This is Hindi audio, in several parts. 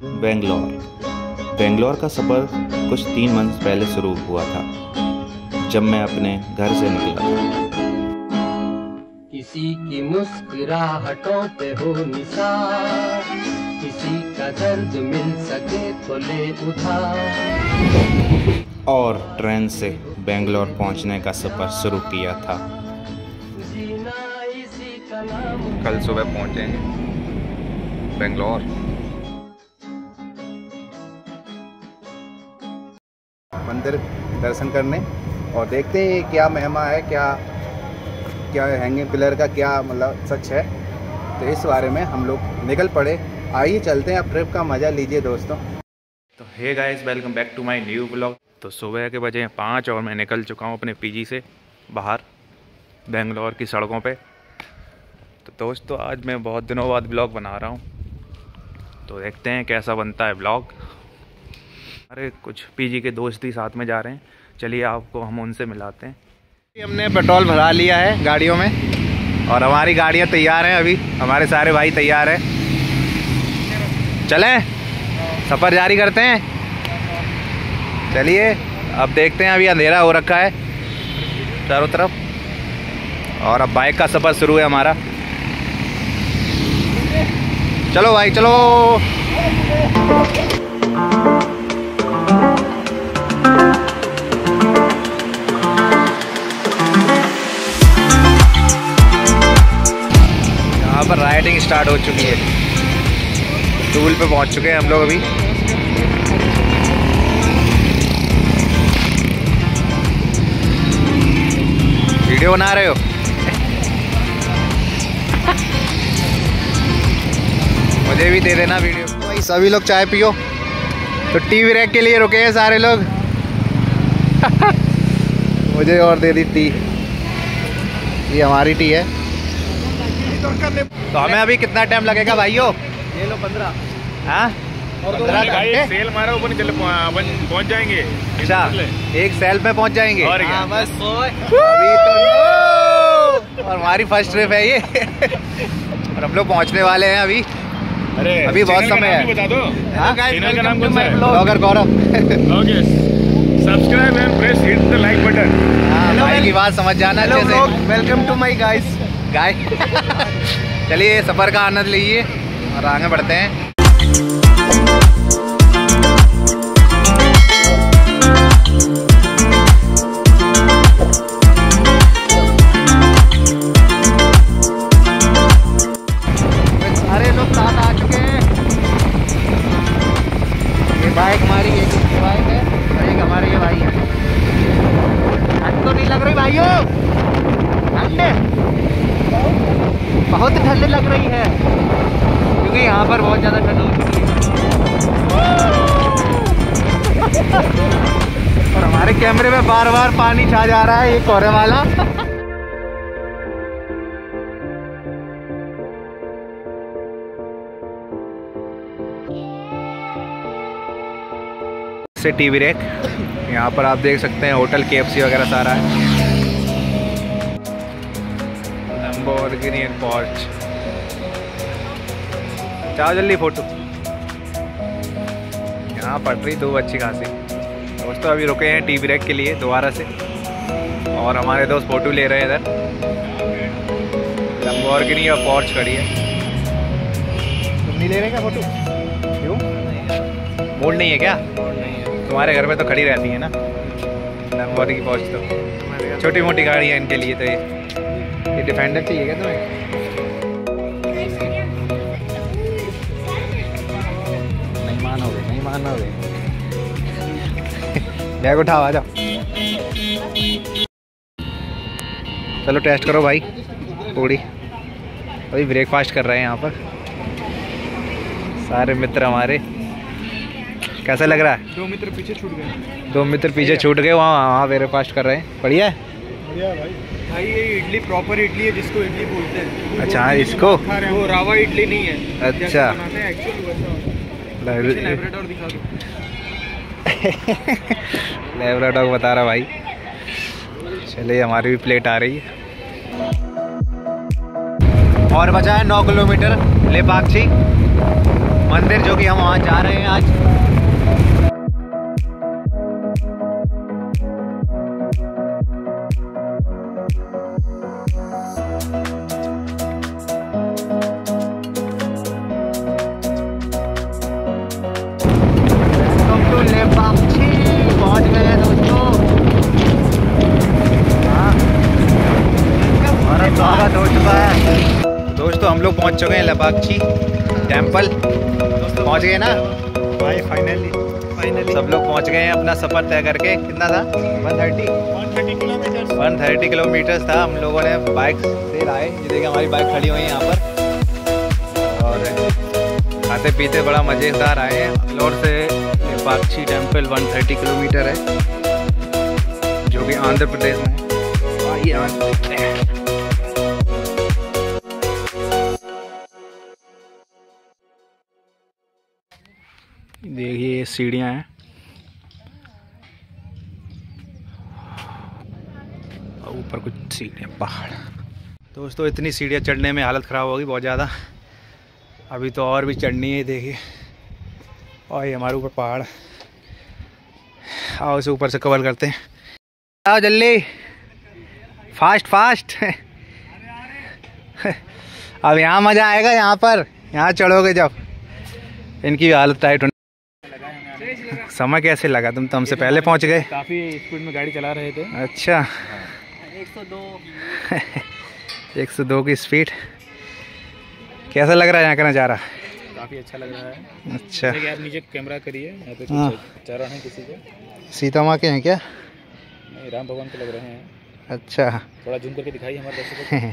बेंगलोर। बेंगलोर का सफ़र कुछ तीन मंथ पहले शुरू हुआ था जब मैं अपने घर से निकला था। किसी की मुस्कुराहटों पे हो निसार किसी का दर्द मिल सके तो ले उठा और ट्रेन से बेंगलोर पहुँचने का सफ़र शुरू किया था। कल सुबह पहुँचेंगे। बेंगलोर। मंदिर दर्शन करने और देखते हैं क्या महिमा है, क्या क्या हैंगिंग पिलर का क्या मतलब सच है। तो इस बारे में हम लोग निकल पड़े। आइए चलते हैं आप ट्रिप का मज़ा लीजिए दोस्तों। तो hey guys welcome back to my new blog तो सुबह के बजे पाँच और मैं निकल चुका हूँ अपने पीजी से बाहर, बेंगलोर की सड़कों पे। तो दोस्तों, आज मैं बहुत दिनों बाद ब्लॉग बना रहा हूँ। तो देखते हैं कैसा बनता है ब्लॉग अरे, कुछ पीजी के दोस्त ही साथ में जा रहे हैं। चलिए आपको हम उनसे मिलाते हैं। हमने पेट्रोल भरा लिया है गाड़ियों में, और हमारी गाड़ियाँ तैयार हैं अभी। हमारे सारे भाई तैयार हैं। चलें? सफ़र जारी करते हैं? चलिए, अब देखते हैं, अभी अंधेरा हो रखा है चारों तरफ़। और अब बाइक का सफ़र शुरू है हमारा। चलो भाई, चलो। राइडिंग स्टार्ट हो चुकी है। टूल पे पहुँच चुके हैं हम लोग अभी। वीडियो बना रहे हो? मुझे भी दे देना वीडियो भाई, सभी लोग चाय पियो। तो टीवी रैक के लिए रुके हैं सारे लोग। मुझे और दे दी टी ये हमारी टी है। तो हमें अभी कितना टाइम लगेगा भाइयों? ये लो पंद्रह। हाँ? सेल मारा ऊपर चले पहुँच जाएँगे। अच्छा एक सेल पे पहुँच जाएँगे? और क्या? बस। अभी तो और हमारी फ़र्स्ट ट्रिप है ये। और हम लोग पहुँचने वाले हैं अभी। अरे अभी बहुत समय है। बता दो। हाँ? चैनल का नाम कौन सा है? Blogger Gaurav. Okay subscribe and press hit the like button हाँ, भाई की बात समझ जाना अच्छे से। Welcome to my guys guy चलिए सफ़र का आनंद लीजिए और आगे बढ़ते हैं। बहुत ठंड लग रही है। क्योंकि यहाँ पर बहुत ज़्यादा ठंड हो चुकी है। और हमारे कैमरे में बार बार पानी छा जा रहा है, ये कोरे वाला। टीवी रैक यहाँ पर आप देख सकते हैं होटल के वगैरह सारा। है Lamborghini and Porsche चाहो जल्दी फ़ोटो यहाँ पड़ रही दो अच्छी खासी। दोस्तों, अभी रुके हैं टी ब्रेक के लिए दोबारा से। और हमारे दोस्त फ़ोटो ले रहे हैं इधर। Lamborghini और Porsche खड़ी है। तुम नहीं ले रहे क्या फ़ोटो क्यों? मूड नहीं है क्या? तुम्हारे घर में तो खड़ी रहती है ना। Lamborghini, Porsche तो। छोटी मोटी गाड़ी है इनके लिए तो ये। डिफेंडर चाहिए क्या तुम्हें? नहीं मानोगे नहीं मानोगे बैग उठाओ आ जाओ। चलो टेस्ट करो भाई पूड़ी अभी ब्रेकफास्ट कर रहे हैं यहाँ पर। सारे मित्र हमारे। कैसा लग रहा है? दो मित्र पीछे छूट गए। दो मित्र पीछे छूट गए वहाँ वहाँ ब्रेकफास्ट कर रहे हैं। बढ़िया है? बढ़िया भाई। भाई ये इडली प्रॉपर इडली है जिसको इडली बोलते हैं। अच्छा हाँ, इसको? वो रावा इडली नहीं है। अच्छा। लेबराडॉग बता रहा भाई। चलिए हमारी भी प्लेट आ रही है। और बचा है नौ किलोमीटर लेपाक्षी। मंदिर जो कि हम वहाँ जा रहे हैं आज। पहुँच चुके हैं लेपाक्षी टेंपल पहुँच गए ना? भाई फाइनली फाइनली सब लोग पहुँच गए हैं अपना सफ़र तय करके। कितना था? One thirty 130 kilometre one thirty kilometres था। हम लोगों ने बाइक से लाए ये देखिए हमारी बाइक खड़ी हुई है यहाँ पर। और खाते पीते बड़ा मज़ेदार आए हैं। फ्लोर से लेपाक्षी टेंपल 130 किलोमीटर है। जो कि आंध्र प्रदेश में है। देखिए, ये सीढ़ियाँ हैं। ऊपर कुछ सीढ़ियाँ, पहाड़। दोस्तों, इतनी सीढ़ियाँ चढ़ने में हालत ख़राब होगी बहुत ज़्यादा। अभी तो और भी चढ़नी है, देखिए। और ये हमारे ऊपर पहाड़। आओ, इसे ऊपर से कवर करते हैं। आओ, जल्दी। Fast fast. अब यहाँ मज़ा आएगा, यहाँ पर। यहाँ चढ़ोगे जब। इनकी हालत टाइट समय कैसे लगा तुम तो हमसे पहले पहुँच गए? काफ़ी स्पीड में गाड़ी चला रहे थे। अच्छा। 102 एक सौ दो की स्पीड कैसा लग रहा है यहाँ का नज़ारा? काफ़ी अच्छा लग रहा है। अच्छा। आप नीचे कैमरा करिए हाँ। कुछ है किसी के। सीता माँ के हैं क्या? नहीं राम भगवान के लग रहे हैं। अच्छा। थोड़ा जूम करके दिखाइए हमारे दर्शकों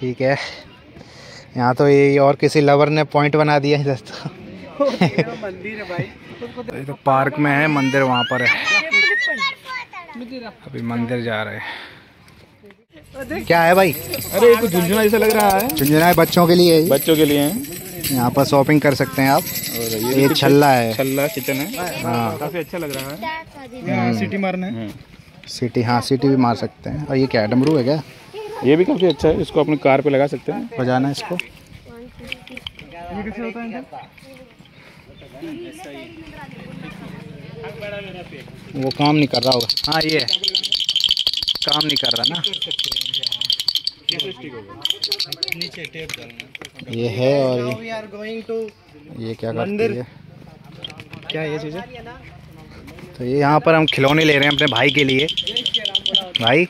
ठीक है। यहाँ तो ये और किसी लवर ने पॉइंट बना दिया है दोस्तों। मंदिर है भाई। तो पार्क में है मंदिर वहाँ पर है। अभी मंदिर जा रहे हैं। क्या है भाई? अरे कुछ झुंझुना जैसा लग रहा है। झुंझुना है बच्चों के लिए। बच्चों के लिए यहाँ पर शॉपिंग कर सकते हैं आप। और ये छल्ला है। छल्ला किचन है। हाँ। काफ़ी अच्छा लग रहा है। सिटी मारना है। सीटी हाँ सीटी भी मार सकते हैं। और ये क्या है डमरू है क्या? ये भी काफ़ी अच्छा है। इसको अपने कार पे लगा सकते हैं। बजाना है इसको। ये कैसे होता है वो काम नहीं कर रहा होगा। हाँ ये काम नहीं कर रहा ना। नीचे टेप डालना ये है और ये, ये क्या करती है? क्या ये चीज़ें? तो ये यहाँ पर हम खिलौने ले रहे हैं अपने भाई के लिए। भाई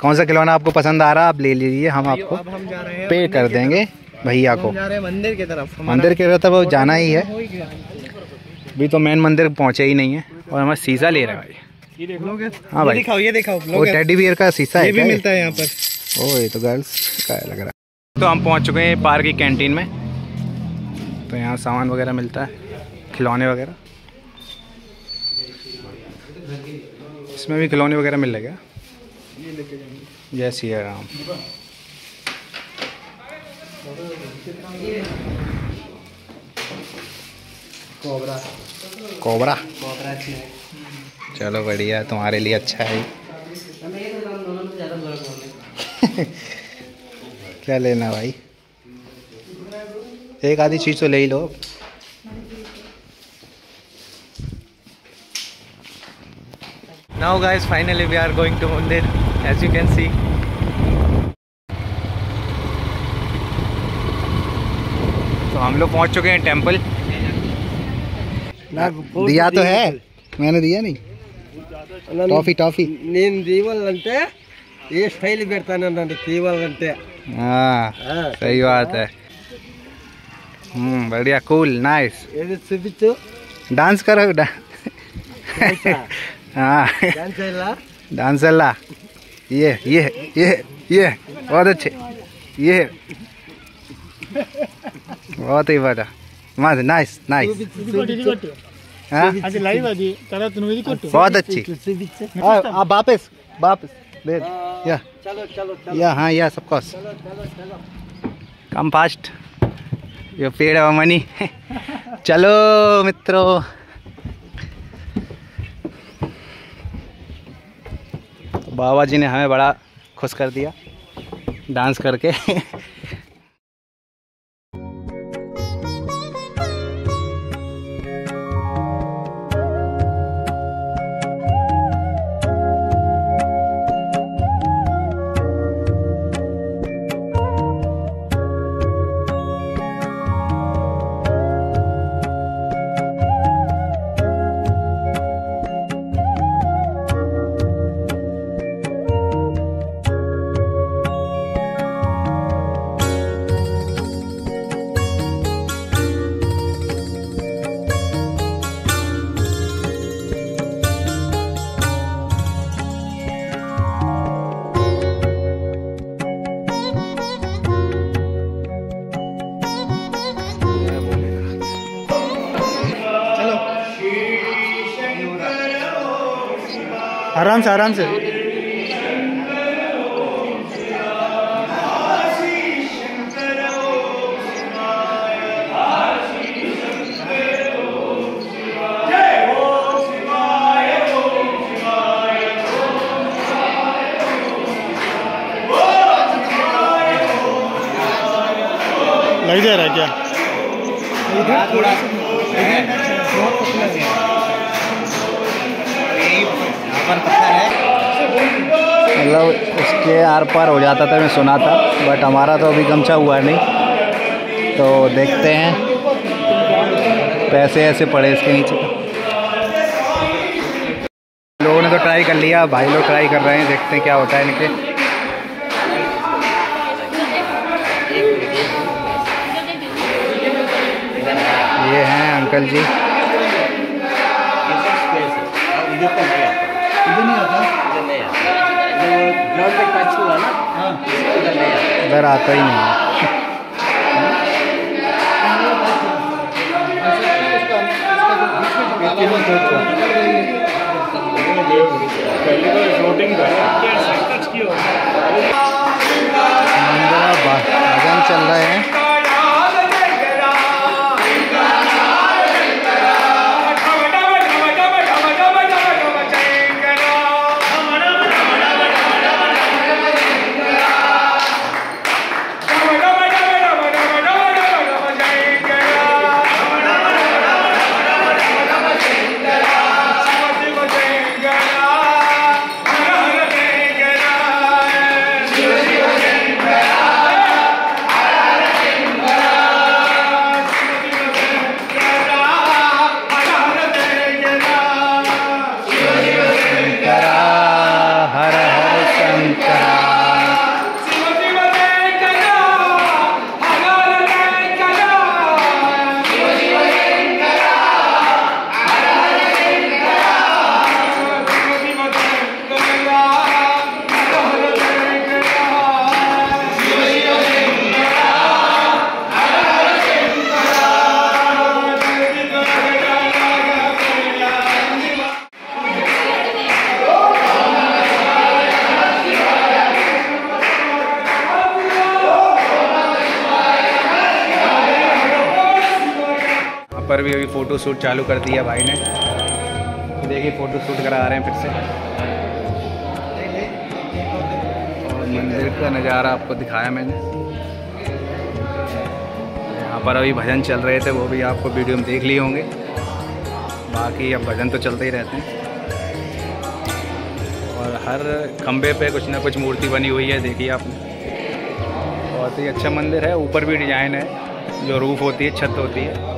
कौन सा खिलौना आपको पसंद आ रहा है? आप ले लीजिए हम आपको हम पे कर देंगे भैया को। जा रहे हैं मंदिर की तरफ़। मंदिर के तरफ़ तो जाना ही है। अभी तो मेन मंदिर पहुँचे ही नहीं है और हमें शीशा ले रहे हैं भाई। ये देख। लोगे हाँ? भाई। दिखाओ ये दिखाओ वो टेडी बियर का शीशा है ये भी मिलता है यहाँ पर। ओ ये तो गर्ल्स का लग रहा है। तो हम पहुँच चुके हैं पार्क की कैंटीन में। तो यहाँ सामान वगैरह मिलता है खिलौने वगैरह। इसमें भी खिलौने वगैरह मिल रहे जय सिया राम। कोबरा। चलो बढ़िया तुम्हारे लिए अच्छा है। क्या लेना भाई? एक आधी चीज़ तो ले ही लो। Now guys finally we are going to mandir as you can see तो हम लोग पहुँच चुके हैं टेंपल हाँ, तो दिया तो है। मैंने दिया नहीं। Toffee toffee. नहीं दीवाले ये स्टाइल बैठता ಸ್ಟೈಲ್ ना दीवाल ದೀವಲ್ಲಂತೆ हाँ, हाँ सही बात है। हम्म बढ़िया कूल नाइस ये ಇದು ಸುಬಿತ್ತು डांस करो डांस हाँ। डांस ಇಲ್ಲ डांस अल्लाह ये ये ये ये बहुत अच्छे ये। बहुत ही बड़ा। माज नाइस नाइस आज लाइव आज तेरा तुम भी nice. बहुत अच्छी आप वापस वापस ले या चलो चलो चलो या हाँ या सब कोर्स कम फास्ट यो पेड़ और मनी चलो मित्रों बाबा जी ने हमें बड़ा खुश कर दिया। डांस करके। आराम से आराम से। लग जा रहा है क्या? मतलब उसके आर पार हो जाता था, मैं सुना था बट हमारा तो अभी गमछा हुआ नहीं। तो देखते हैं। पैसे ऐसे पड़े इसके नीचे। लोगों ने तो ट्राई कर लिया, भाई लोग ट्राई कर रहे हैं, देखते हैं क्या होता है इनके। ये हैं अंकल जी। इधर आता ही नहीं। मंदिर भजन चल रहे हैं। फ़ोटो शूट चालू कर दिया भाई ने। देखिए फ़ोटो शूट करा रहे हैं फिर से। और मंदिर का नज़ारा आपको दिखाया मैंने। यहाँ पर अभी भजन चल रहे थे, वो भी आपको वीडियो में देख लिए होंगे। बाकी अब भजन तो चलते ही रहते हैं। और हर खंभे पे कुछ ना कुछ मूर्ति बनी हुई है देखिए आपने। बहुत ही अच्छा मंदिर है, ऊपर भी डिज़ाइन है, जो रूफ होती है, छत होती है।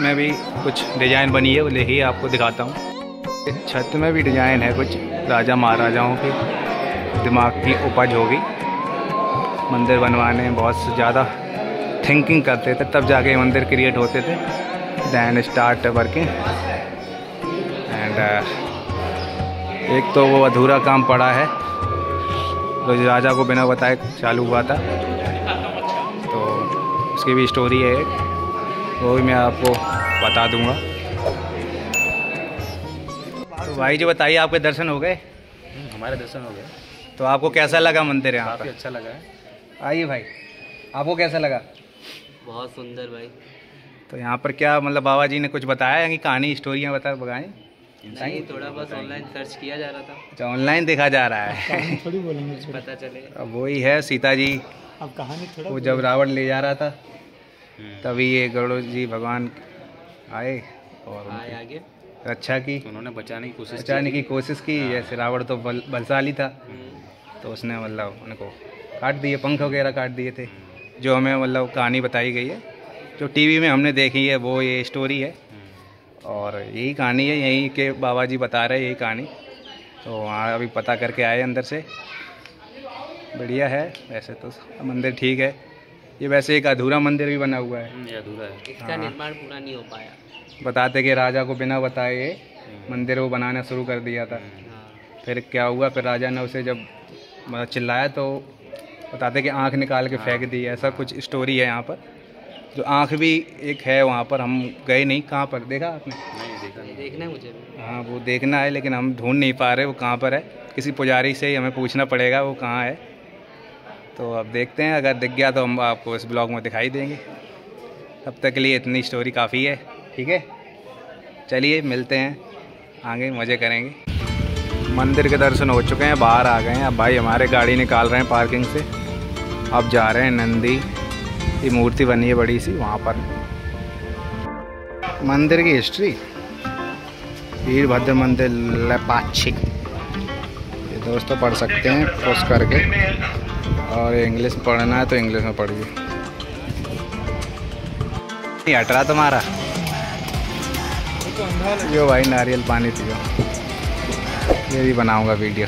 उसमें भी कुछ डिज़ाइन बनी है, वो देखिए आपको दिखाता हूँ। छत में भी डिज़ाइन है कुछ, राजा महाराजाओं के दिमाग की उपज होगी। मंदिर बनवाने में बहुत ज़्यादा थिंकिंग करते थे, तब जाके मंदिर क्रिएट होते थे। दैन स्टार्ट वर्किंग एंड एक तो वो अधूरा काम पड़ा है। तो राजा को बिना बताए चालू हुआ था। तो उसकी भी स्टोरी है एक। वो भी मैं आपको बता दूँगा। तो भाई जी बताइए आपके दर्शन हो गए? हमारे दर्शन हो गए। तो आपको कैसा लगा मंदिर यहाँ काफ़ी पर? अच्छा लगा है। आइए भाई आपको कैसा लगा? बहुत सुंदर भाई। तो यहाँ पर क्या मतलब बाबा जी ने कुछ बताया कि कहानी स्टोरियाँ बता बताएँ? नहीं थोड़ा बस ऑनलाइन सर्च किया जा रहा था। अच्छा ऑनलाइन देखा जा रहा है। थोड़ी बोलेंगे पता चले। अब वही है सीता जी अब कहानी थोड़ा वो जब रावण ले जा रहा था तभी ये गरुड़ जी भगवान आए और आए आगे। रक्षा की। उन्होंने बचाने की कोशिश बचाने की। कोशिश की। जैसे रावण तो बल, बलशाली था। हम्म, तो उसने मतलब उनको काट दिए पंख वगैरह काट दिए थे। जो हमें मतलब कहानी बताई गई है। जो टीवी में हमने देखी है वो ये स्टोरी है। और यही कहानी है यही के बाबा जी बता रहे हैं यही कहानी। तो वहाँ अभी पता करके आए अंदर से। बढ़िया है वैसे तो मंदिर ठीक है। ये वैसे एक अधूरा मंदिर भी बना हुआ है। हम्म, ये अधूरा है। इसका निर्माण पूरा नहीं हो पाया। बताते कि राजा को बिना बताए मंदिर वो बनाना शुरू कर दिया था। हाँ। फिर क्या हुआ? फिर राजा ने उसे जब मतलब चिल्लाया तो बताते कि आँख निकाल के फेंक दी। ऐसा कुछ स्टोरी है यहाँ पर। जो आँख भी एक है वहाँ पर। हम गए नहीं। कहाँ पर? देखा आपने? नहीं देखा नहीं। देखना है मुझे हाँ वो देखना है लेकिन हम ढूंढ नहीं पा रहे वो कहाँ पर है। किसी पुजारी से ही हमें पूछना पड़ेगा वो कहाँ है। तो अब देखते हैं, अगर दिख गया तो हम आपको इस ब्लॉग में दिखाई देंगे। तब तक के लिए इतनी स्टोरी काफ़ी है, ठीक है? चलिए, मिलते हैं, आगे मज़े करेंगे। मंदिर के दर्शन हो चुके हैं, बाहर आ गए हैं। अब भाई हमारे गाड़ी निकाल रहे हैं पार्किंग से। अब जा रहे हैं नंदी की मूर्ति बनी है बड़ी सी, वहाँ पर। मंदिर की हिस्ट्री वीरभद्र मंदिर, लपाछी। ये दोस्तों पढ़ सकते हैं पोस्ट करके। और इंग्लिश पढ़ना है तो इंग्लिश में पढ़िए। हट रहा तुम्हारा। यो भाई नारियल पानी पियो। ये भी बनाऊँगा वीडियो।